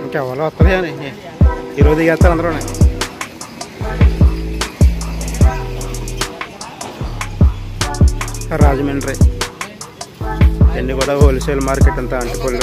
എനിക്കവളോ അത്രയാണ് ഇരുപത് ഗ്യാസ് അന്തരമാണ് രാജമൻഡ്രി എന്നെ കൂടെ ഹോൾസെയിൽ മാർക്കറ്റ് എന്താ അണ്ടിപ്പോലെ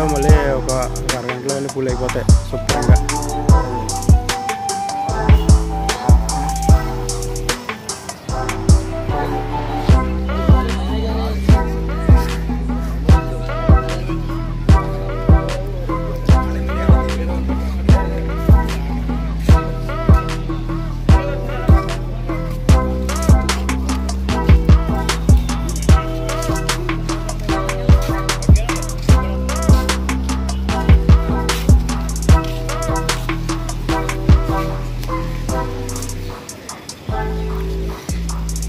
కూడా మళ్ళీ ఒక అరగంటలో వెళ్ళి పూల్ అయిపోతాయి శుభ్రంగా